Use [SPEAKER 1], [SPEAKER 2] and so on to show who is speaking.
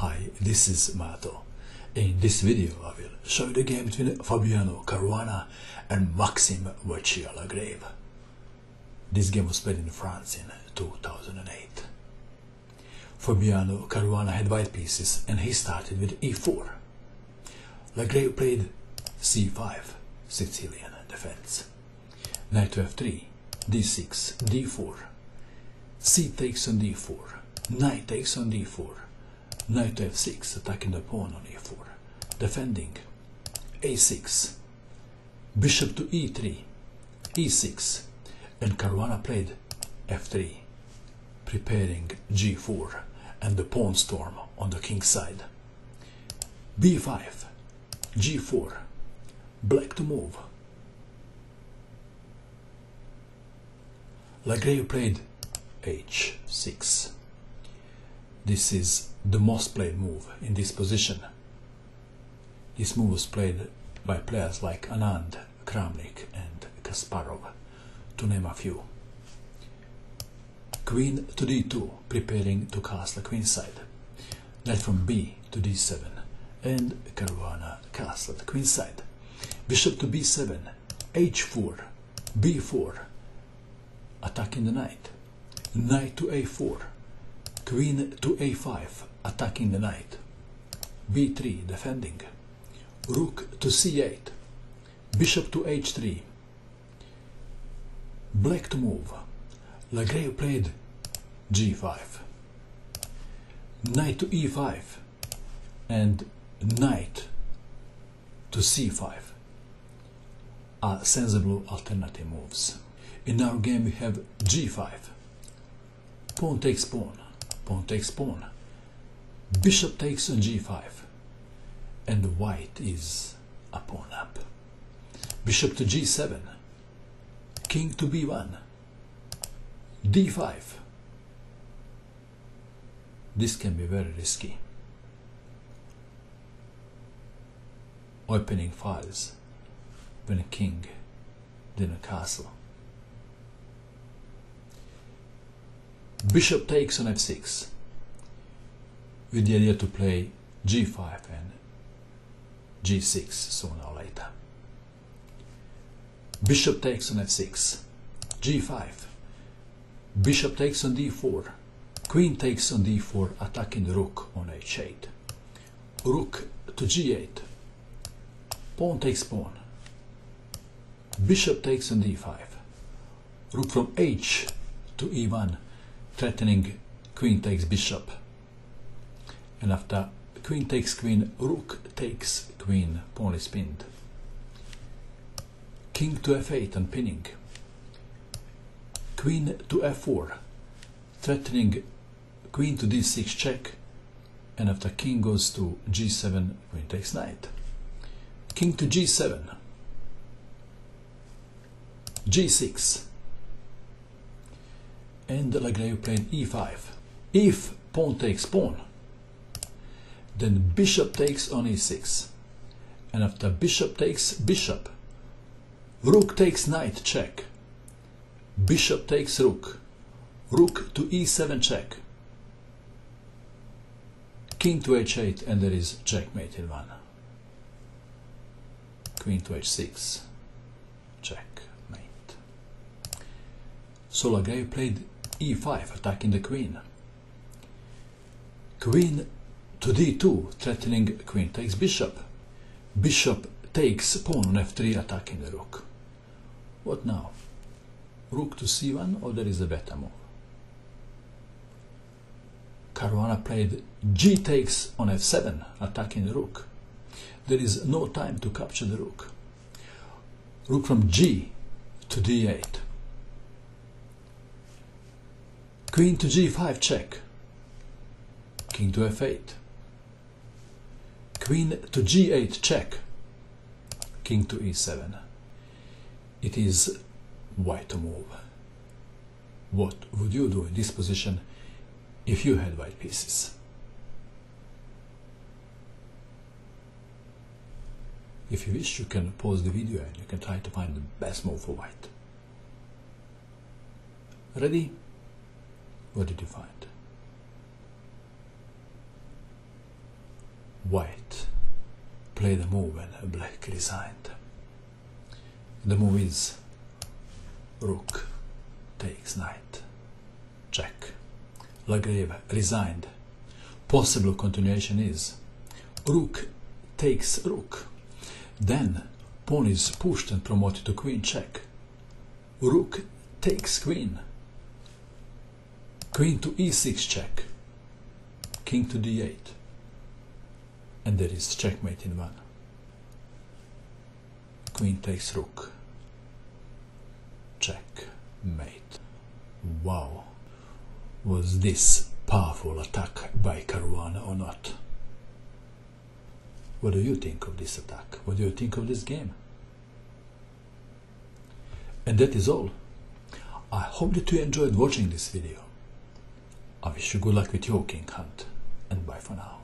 [SPEAKER 1] Hi, this is Mato. In this video I will show you the game between Fabiano Caruana and Maxime Vachier-Lagrave. This game was played in France in 2008. Fabiano Caruana had white pieces and he started with e4. Lagrave played c5, Sicilian defense. Knight to f3, d6, d4. c takes on d4, knight takes on d4, knight to f6, attacking the pawn on e4, defending, a6, bishop to e3, e6, and Caruana played f3, preparing g4 and the pawn storm on the king's side. b5, g4, black to move. Lagrave played h6. This is the most played move in this position. This move was played by players like Anand, Kramnik and Kasparov, to name a few. Queen to d2, preparing to castle queenside. Knight from b to d7, and Caruana castled queenside. Bishop to b7, h4, b4, attacking the knight. Knight to a4, queen to a5, attacking the knight. b3, defending. Rook to c8, bishop to h3. Black to move. Lagrave played g5. Knight to e5 and knight to c5 are sensible alternative moves. In our game we have g5, pawn takes pawn, pawn takes pawn, bishop takes on g5, and white is a pawn up. Bishop to g7, king to b1, d5. This can be very risky. Opening files when a king in a castle. Bishop takes on f6 with the idea to play g5 and g6 sooner or later. Bishop takes on f6, g5, bishop takes on d4, queen takes on d4 attacking the rook on h8, rook to g8, pawn takes pawn, bishop takes on d5, rook from h to e1 threatening queen takes bishop. And after queen takes queen rook takes queen pawn is pinned king to f8 and pinning. Queen to f4 threatening queen to d6 check. And after king goes to g7 queen takes knight. King to g7 g6 and Lagrave played e5 if pawn takes pawn then bishop takes on e6 and after bishop takes bishop rook takes knight check. Bishop takes rook rook to e7 check. King to h8 and there is checkmate in one. Queen to h6 checkmate. So Lagrave played e5 attacking the queen. Queen to d2 threatening queen takes bishop. Bishop takes pawn on f3 attacking the rook. What now? Rook to c1 or there is a better move? Caruana played g takes on f7 attacking the rook. There is no time to capture the rook. Rook from g to d8 queen to g5 check. King to f8 queen to g8 check. King to e7 it is white to move what would you do in this position if you had white pieces? If you wish you can pause the video and you can try to find the best move for white. Ready what did you find white play the move when black resigned. The move is rook takes knight, check. Lagrave resigned. Possible continuation is rook takes rook. Then pawn is pushed and promoted to queen check. Rook takes queen. Queen to e6 check. King to d8. And there is checkmate in one. Queen takes rook. Checkmate. Wow. Was this powerful attack by Caruana or not? What do you think of this attack? What do you think of this game? And that is all. I hope that you enjoyed watching this video. I wish you good luck with your king hunt, and bye for now.